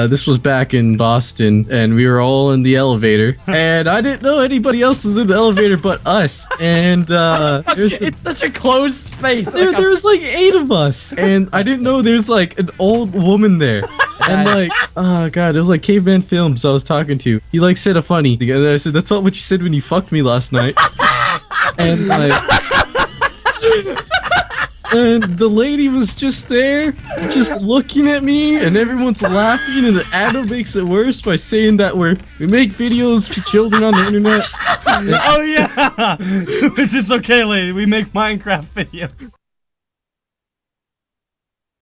Uh, this was back in Boston, and we were all in the elevator, and I didn't know anybody else was in the elevator but us. And uh, the- it's such a closed space. there, Like, there was like eight of us, and I didn't know there's like an old woman there. And like, oh god, it was like CavemanFilms I was talking to. He like said a funny. And I said, "That's not what you said when you fucked me last night." and like, and the lady was just there, just looking at me, and everyone's laughing. And Adam makes it worse by saying that we're we make videos for children on the internet. oh yeah, it's okay, lady. We make Minecraft videos.